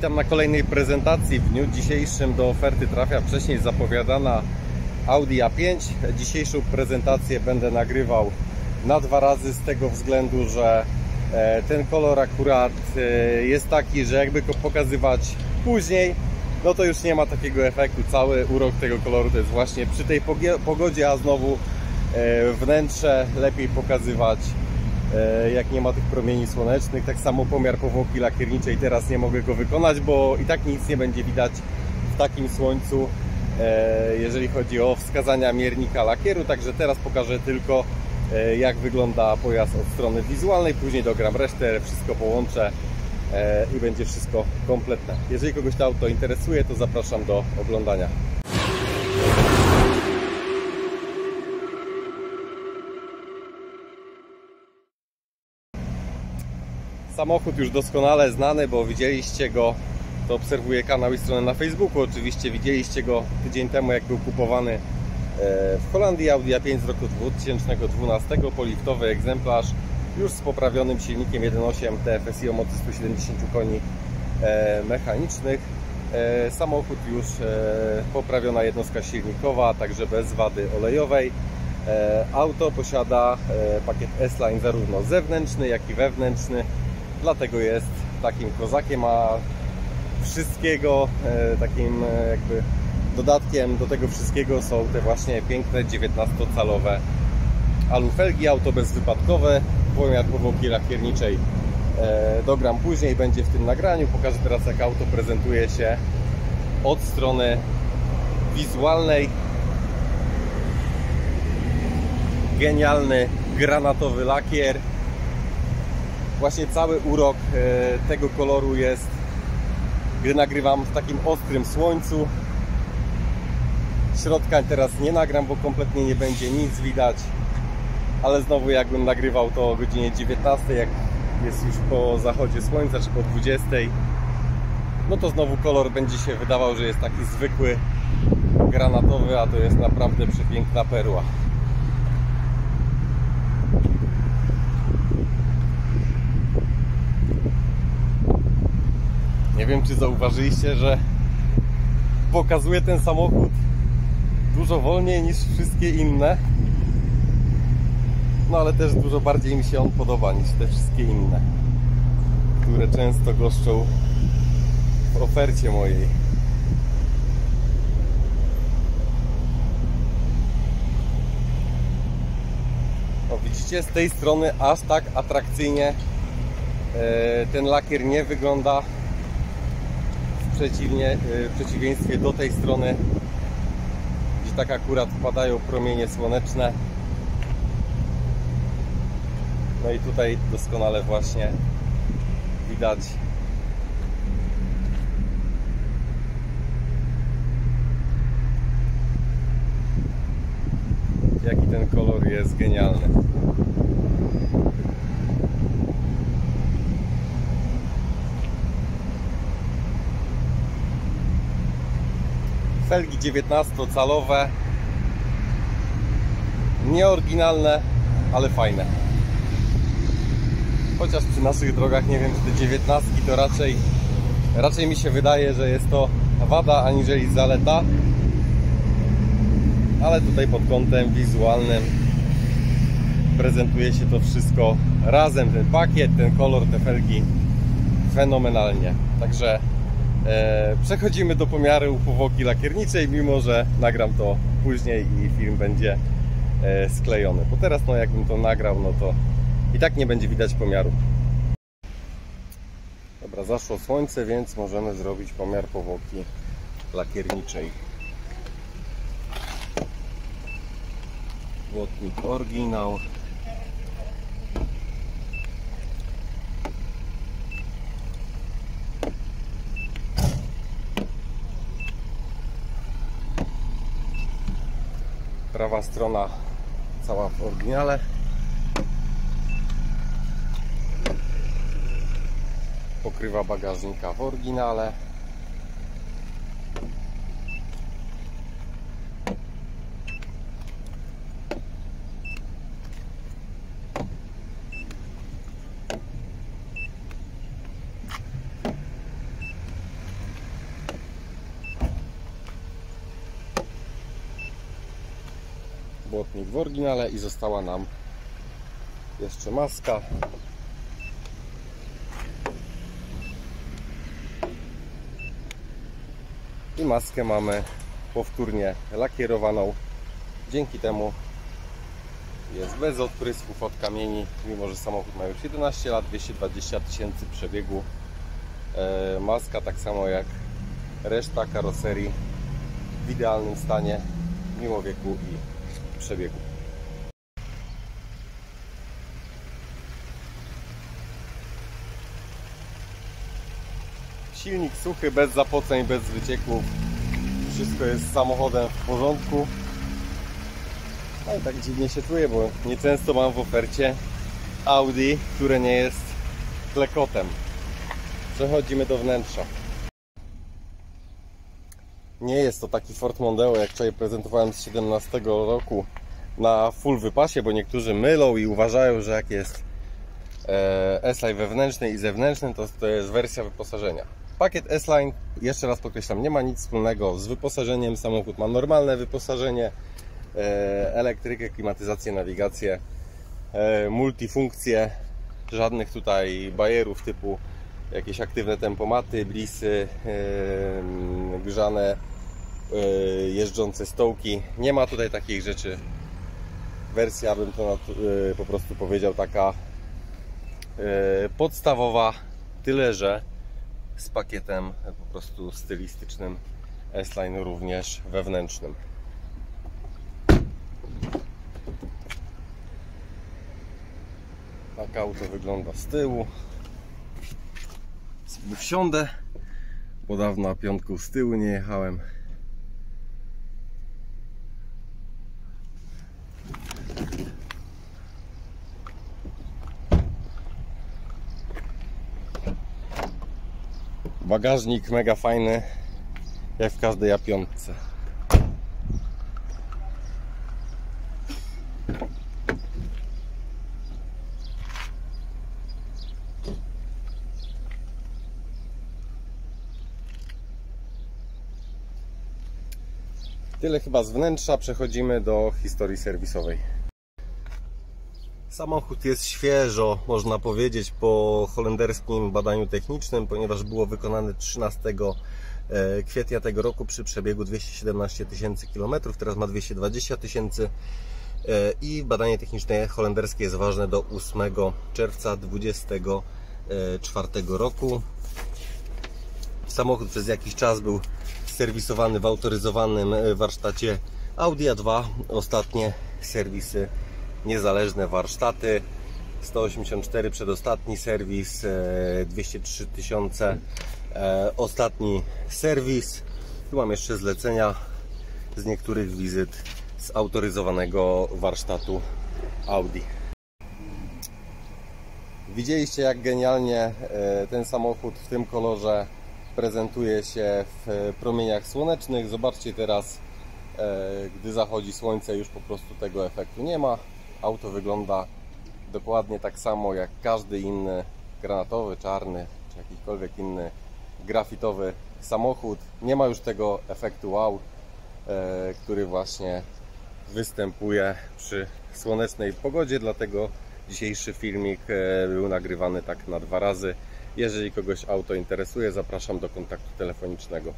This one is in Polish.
witam na kolejnej prezentacji. W dniu dzisiejszym do oferty trafia wcześniej zapowiadana Audi A5. Dzisiejszą prezentację będę nagrywał na dwa razy z tego względu, że e, ten kolor akurat e, jest taki, że jakby go pokazywać później, no to już nie ma takiego efektu. Cały urok tego koloru to jest właśnie przy tej pogodzie, a znowu e, wnętrze lepiej pokazywać jak nie ma tych promieni słonecznych. Tak samo pomiar powłoki lakierniczej teraz nie mogę go wykonać, bo i tak nic nie będzie widać w takim słońcu, e, jeżeli chodzi o wskazania miernika lakieru. Także teraz pokażę tylko e, jak wygląda pojazd od strony wizualnej, później dogram resztę, wszystko połączę i będzie wszystko kompletne. Jeżeli kogoś to auto interesuje, to zapraszam do oglądania. Samochód już doskonale znany, bo widzieliście go, to obserwuję kanał i stronę na Facebooku, oczywiście widzieliście go tydzień temu, jak był kupowany e, w Holandii Audi A5 z roku 2012, poliftowy egzemplarz, już z poprawionym silnikiem 1.8 TFSI o mocy 170 koni e, mechanicznych. E, samochód już poprawiona jednostka silnikowa, także bez wady olejowej. Auto posiada pakiet S-Line zarówno zewnętrzny, jak i wewnętrzny dlatego jest takim kozakiem, a wszystkiego e, takim e, jakby dodatkiem do tego wszystkiego są te właśnie piękne 19-calowe alufelgi, auto bezwypadkowe, pomiar powłoki lakierniczej e, dogram później, będzie w tym nagraniu. Pokażę teraz jak auto prezentuje się od strony wizualnej. Genialny granatowy lakier, właśnie cały urok e, tego koloru jest, gdy nagrywam w takim ostrym słońcu. Środka teraz nie nagram, bo kompletnie nie będzie nic widać, ale znowu jakbym nagrywał to o godzinie 19, jak jest już po zachodzie słońca, czy po 20, no to znowu kolor będzie się wydawał, że jest taki zwykły granatowy, a to jest naprawdę przepiękna perła. Nie wiem, czy zauważyliście, że pokazuje ten samochód dużo wolniej niż wszystkie inne. No ale też dużo bardziej mi się on podoba niż te wszystkie inne, które często goszczą w ofercie mojej. O, widzicie, z tej strony aż tak atrakcyjnie e, ten lakier nie wygląda przeciwnie, y, w przeciwieństwie do tej strony, gdzie tak akurat wpadają promienie słoneczne. No i tutaj doskonale właśnie widać jaki ten kolor jest genialny. Felgi 19-calowe nieoryginalne, ale fajne. Chociaż przy naszych drogach nie wiem, czy te 19 to raczej raczej mi się wydaje, że jest to wada aniżeli zaleta. Ale tutaj pod kątem wizualnym prezentuje się to wszystko razem, ten pakiet, ten kolor, te felgi fenomenalnie. Także przechodzimy do pomiaru powłoki lakierniczej, mimo że nagram to później i film będzie e, sklejony. Bo teraz, no jakbym to nagrał, no to i tak nie będzie widać pomiaru. Dobra, zaszło słońce, więc możemy zrobić pomiar powłoki lakierniczej. Błotnik oryginał prawa strona cała w oryginale. Pokrywa bagażnika w oryginale błotnik w oryginale i została nam jeszcze maska. I maskę mamy powtórnie lakierowaną. Dzięki temu jest bez odprysków od kamieni, mimo że samochód ma już 11 lat, 220 tysięcy przebiegu. E, maska tak samo jak reszta karoserii w idealnym stanie, mimo wieku i przebiegu. Silnik suchy, bez zapoceń, bez wycieków. Wszystko jest z samochodem w porządku. Ale tak dziwnie się czuję, bo nieczęsto mam w ofercie Audi, które nie jest klekotem. Przechodzimy do wnętrza. Nie jest to taki Ford Mondeo, jak wczoraj prezentowałem z 17 roku na full wypasie, bo niektórzy mylą i uważają, że jak jest e, S-Line wewnętrzny i zewnętrzny, to, to jest wersja wyposażenia. Pakiet S-Line, jeszcze raz podkreślam, nie ma nic wspólnego z wyposażeniem. Samochód ma normalne wyposażenie, e, elektrykę, klimatyzację, nawigację, e, multifunkcje, żadnych tutaj bajerów typu jakieś aktywne tempomaty, blisy, e, grzane, jeżdżące stołki. Nie ma tutaj takich rzeczy. Wersja, bym to po prostu powiedział, taka podstawowa, tyle że z pakietem po prostu stylistycznym S-Line również wewnętrznym. Tak auto wygląda z tyłu. Sobie wsiądę, bo dawno piątką z tyłu nie jechałem. Bagażnik mega fajny, jak w każdej A5. Tyle chyba z wnętrza, przechodzimy do historii serwisowej. Samochód jest świeżo, można powiedzieć, po holenderskim badaniu technicznym, ponieważ było wykonane 13 e, kwietnia tego roku przy przebiegu 217 tysięcy km, teraz ma 220 tysięcy e, i badanie techniczne holenderskie jest ważne do 8 czerwca 2024 roku. Samochód przez jakiś czas był serwisowany w autoryzowanym e, warsztacie Audi A2. Ostatnie serwisy niezależne warsztaty. 184 przedostatni serwis 203 e, tysiące e, ostatni serwis. Tu mam jeszcze zlecenia z niektórych wizyt z autoryzowanego warsztatu Audi. Widzieliście jak genialnie ten samochód w tym kolorze prezentuje się w promieniach słonecznych zobaczcie teraz gdy zachodzi słońce już po prostu tego efektu nie ma Auto wygląda dokładnie tak samo jak każdy inny granatowy, czarny czy jakikolwiek inny grafitowy samochód. Nie ma już tego efektu wow, e, który właśnie występuje przy słonecznej pogodzie, dlatego dzisiejszy filmik e, był nagrywany tak na dwa razy. Jeżeli kogoś auto interesuje, zapraszam do kontaktu telefonicznego.